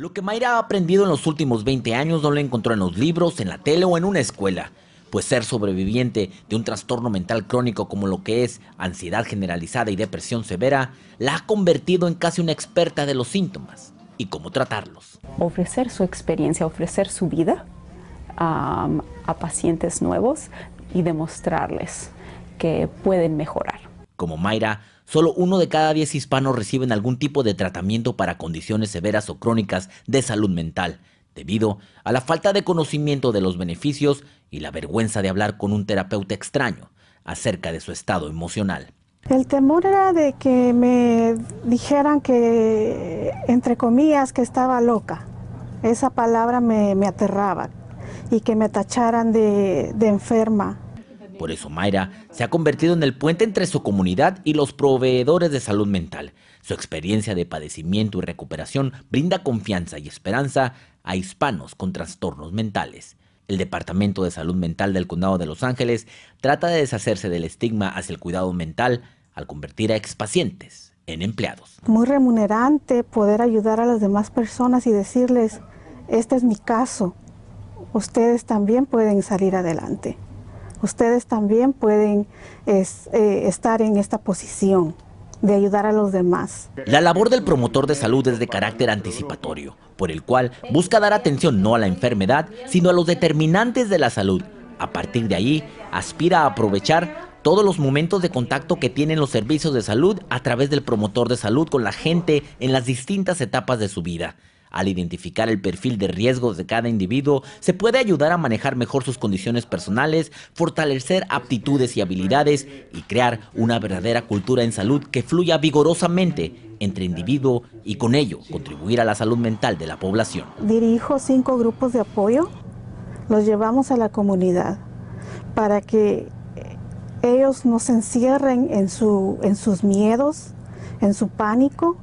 Lo que Mayra ha aprendido en los últimos 20 años no lo encontró en los libros, en la tele o en una escuela, pues ser sobreviviente de un trastorno mental crónico como lo que es ansiedad generalizada y depresión severa, la ha convertido en casi una experta de los síntomas y cómo tratarlos. Ofrecer su experiencia, ofrecer su vida a pacientes nuevos y demostrarles que pueden mejorar. Como Mayra, solo uno de cada diez hispanos reciben algún tipo de tratamiento para condiciones severas o crónicas de salud mental, debido a la falta de conocimiento de los beneficios y la vergüenza de hablar con un terapeuta extraño acerca de su estado emocional. El temor era de que me dijeran que, entre comillas, que estaba loca. Esa palabra me, aterraba y que me tacharan de enferma. Por eso Mayra se ha convertido en el puente entre su comunidad y los proveedores de salud mental. Su experiencia de padecimiento y recuperación brinda confianza y esperanza a hispanos con trastornos mentales. El Departamento de Salud Mental del Condado de Los Ángeles trata de deshacerse del estigma hacia el cuidado mental al convertir a expacientes en empleados. Muy remunerante poder ayudar a las demás personas y decirles, este es mi caso, ustedes también pueden salir adelante ustedes también pueden eh, estar en esta posición de ayudar a los demás. La labor del promotor de salud es de carácter anticipatorio, por el cual busca dar atención no a la enfermedad, sino a los determinantes de la salud. A partir de ahí, aspira a aprovechar todos los momentos de contacto que tienen los servicios de salud a través del promotor de salud con la gente en las distintas etapas de su vida. Al identificar el perfil de riesgos de cada individuo, se puede ayudar a manejar mejor sus condiciones personales, fortalecer aptitudes y habilidades y crear una verdadera cultura en salud que fluya vigorosamente entre individuo y con ello contribuir a la salud mental de la población. Dirijo cinco grupos de apoyo, los llevamos a la comunidad para que ellos no se encierren en, su, en sus miedos, en su pánico,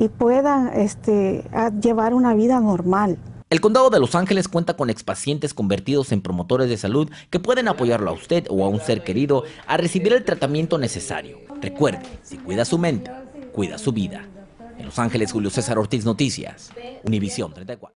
y puedan este, llevar una vida normal. El Condado de Los Ángeles cuenta con expacientes convertidos en promotores de salud que pueden apoyarlo a usted o a un ser querido a recibir el tratamiento necesario. Recuerde, si cuida su mente, cuida su vida. En Los Ángeles, Julio César Ortiz Noticias, Univisión 34.